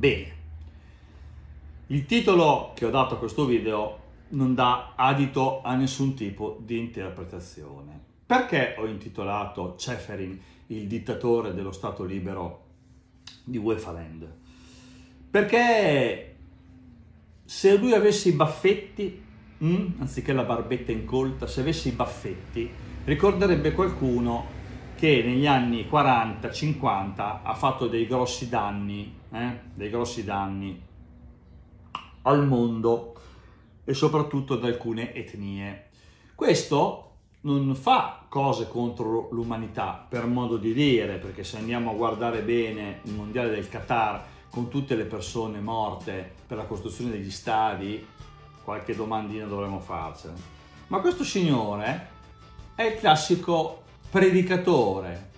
Bene, il titolo che ho dato a questo video non dà adito a nessun tipo di interpretazione. Perché ho intitolato Ceferin il dittatore dello Stato libero di Wefaland? Perché se lui avesse i baffetti, mm, anziché la barbetta incolta, se avesse i baffetti, ricorderebbe qualcuno che negli anni 40-50 ha fatto dei grossi danni, eh? dei grossi danni al mondo e soprattutto ad alcune etnie. Questo non fa cose contro l'umanità, per modo di dire, perché se andiamo a guardare bene il mondiale del Qatar con tutte le persone morte per la costruzione degli stadi, qualche domandina dovremmo farcela. Ma questo signore è il classico predicatore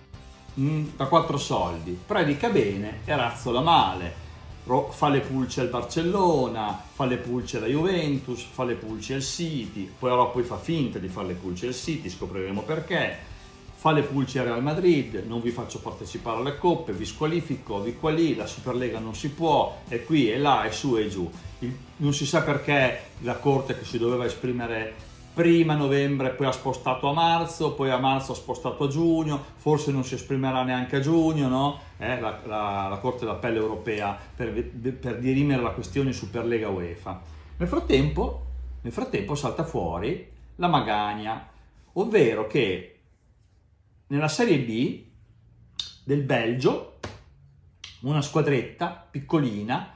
mm, da quattro soldi, predica bene e razzola male, fa le pulce al Barcellona, fa le pulce alla Juventus, fa le pulce al City, però poi fa finta di fare le pulce al City, scopriremo perché, fa le pulce al Real Madrid, non vi faccio partecipare alle coppe, vi squalifico, vi qua lì, la Superlega non si può, è qui, è là, è su e giù. Non si sa perché la Corte che si doveva esprimere prima novembre, poi ha spostato a marzo, poi a marzo ha spostato a giugno, forse non si esprimerà neanche a giugno, no? eh, la, la, la, Corte d'Appello europea per, per dirimere la questione Superlega UEFA. Nel frattempo, nel frattempo salta fuori la magagna, ovvero che nella Serie B del Belgio una squadretta piccolina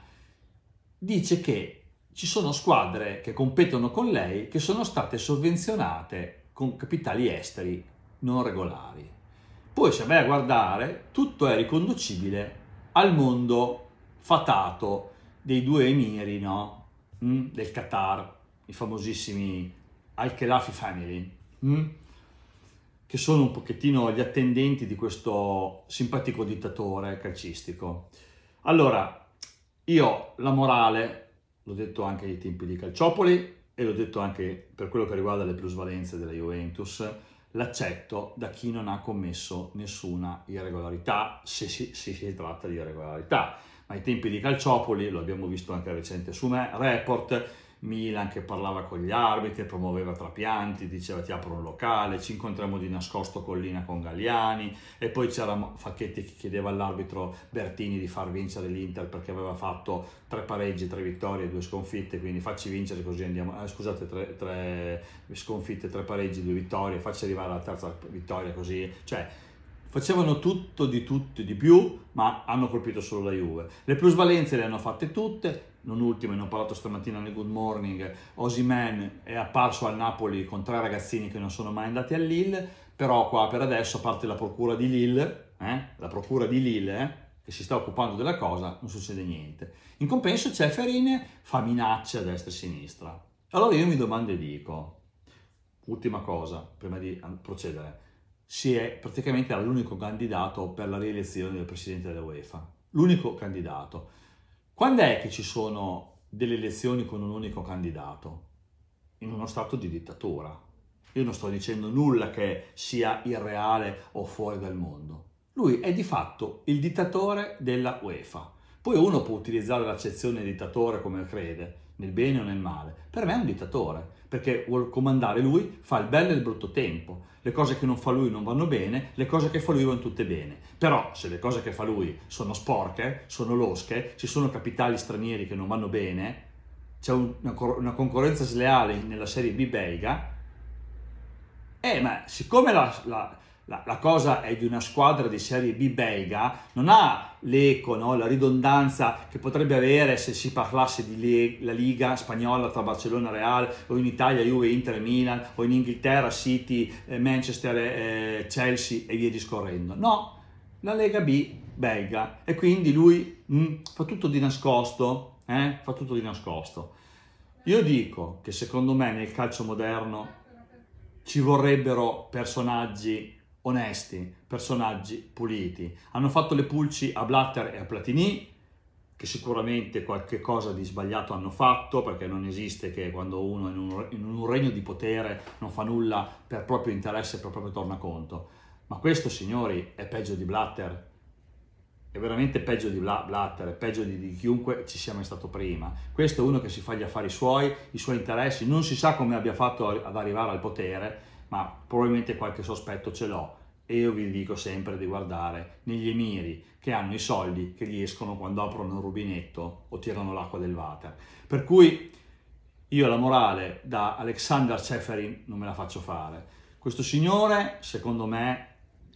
dice che ci sono squadre che competono con lei che sono state sovvenzionate con capitali esteri non regolari. Poi se vai a guardare, tutto è riconducibile al mondo fatato dei due emiri, no? Mm? Del Qatar, i famosissimi Al-Khelafi Family, mm? che sono un pochettino gli attendenti di questo simpatico dittatore calcistico. Allora, io la morale l'ho detto anche ai tempi di Calciopoli e l'ho detto anche per quello che riguarda le plusvalenze della Juventus, l'accetto da chi non ha commesso nessuna irregolarità, se si, se si tratta di irregolarità. Ma ai tempi di Calciopoli, lo abbiamo visto anche recente su me, Report, Milan che parlava con gli arbitri, promuoveva trapianti, diceva ti apro un locale, ci incontriamo di nascosto collina con Galliani e poi c'era Facchetti che chiedeva all'arbitro Bertini di far vincere l'Inter perché aveva fatto tre pareggi, tre vittorie due sconfitte, quindi facci vincere così andiamo, eh, scusate, tre, tre sconfitte, tre pareggi, due vittorie, facci arrivare alla terza vittoria così, cioè facevano tutto di tutto e di più, ma hanno colpito solo la Juve. Le plusvalenze le hanno fatte tutte, non ultimo, ne ho parlato stamattina nel Good Morning, Osimen è apparso al Napoli con tre ragazzini che non sono mai andati a Lille, però qua per adesso, a parte la procura di Lille, eh, la procura di Lille, eh, che si sta occupando della cosa, non succede niente. In compenso Ceferin fa minacce a destra e a sinistra. Allora io mi domando e dico, ultima cosa, prima di procedere, si è praticamente l'unico candidato per la rielezione del presidente della UEFA. L'unico candidato. Quando è che ci sono delle elezioni con un unico candidato? In uno stato di dittatura. Io non sto dicendo nulla che sia irreale o fuori dal mondo. Lui è di fatto il dittatore della UEFA. Poi uno può utilizzare l'accezione dittatore come crede, nel bene o nel male. Per me è un dittatore, perché vuol comandare lui, fa il bello e il brutto tempo. Le cose che non fa lui non vanno bene, le cose che fa lui vanno tutte bene. Però se le cose che fa lui sono sporche, sono losche, ci sono capitali stranieri che non vanno bene, c'è una, una concorrenza sleale nella serie B belga, eh, ma siccome la, la la, la, cosa è di una squadra di Serie B belga, non ha l'eco, no? la ridondanza che potrebbe avere se si parlasse di la Liga spagnola tra Barcellona e Real, o in Italia Juve, Inter e Milan, o in Inghilterra City, eh, Manchester, eh, Chelsea e via discorrendo. No, la Lega B belga e quindi lui mh, mm, fa tutto di nascosto, eh? fa tutto di nascosto. Io dico che secondo me nel calcio moderno ci vorrebbero personaggi onesti, personaggi puliti. Hanno fatto le pulci a Blatter e a Platini, che sicuramente qualche cosa di sbagliato hanno fatto, perché non esiste che quando uno in un, in un regno di potere non fa nulla per proprio interesse, per proprio tornaconto. Ma questo, signori, è peggio di Blatter, è è veramente peggio di Blatter, è peggio di, di, chiunque ci sia mai stato prima. Questo è uno che si fa gli affari suoi, i suoi interessi, non si sa come abbia fatto ad arrivare al potere, ma probabilmente qualche sospetto ce l'ho. E io vi dico sempre di guardare negli emiri che hanno i soldi che gli escono quando aprono il rubinetto o tirano l'acqua del water. Per cui io la morale da Alexander Ceferin non me la faccio fare. Questo signore, secondo me,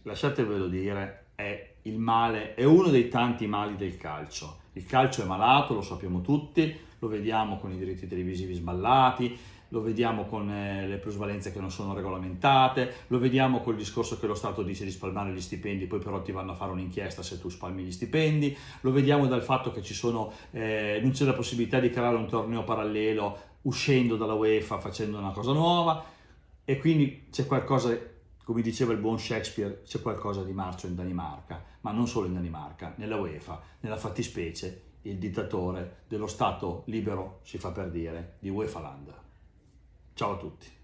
lasciatevelo dire, è il male, è uno dei tanti mali del calcio. Il calcio è malato, lo sappiamo tutti, lo vediamo con i diritti televisivi sballati, lo vediamo con eh, le plusvalenze che non sono regolamentate, lo vediamo col discorso che lo Stato dice di spalmare gli stipendi, poi però ti vanno a fare un'inchiesta se tu spalmi gli stipendi, lo vediamo dal fatto che sono, eh, non c'è la possibilità di creare un torneo parallelo uscendo dalla UEFA facendo una cosa nuova e quindi c'è qualcosa, come diceva il buon Shakespeare, c'è qualcosa di marcio in Danimarca, ma non solo in Danimarca, nella UEFA, nella fattispecie il dittatore dello Stato libero, si fa per dire, di UEFA Land. Ciao a tutti.